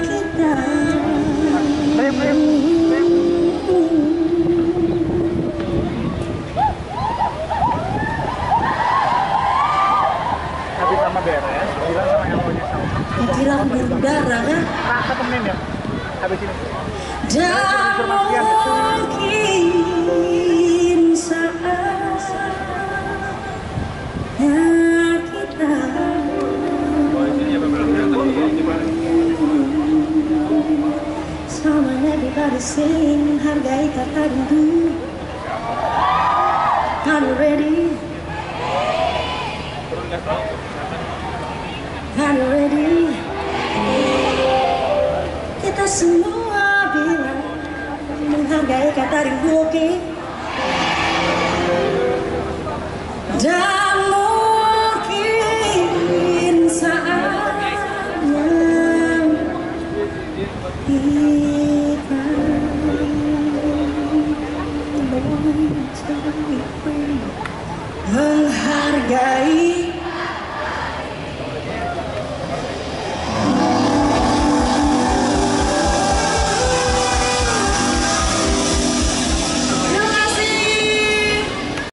kita Habis sama beres, bilang sama yang punya sama. Dikira aku berudara kan? Nah, ya. Habis ini. Dan asing menghargai kata rindu Are you ready? Are you ready? Kita semua bilang menghargai kata rindu, oke? Okay? Dan mungkin saatnya ini. guy.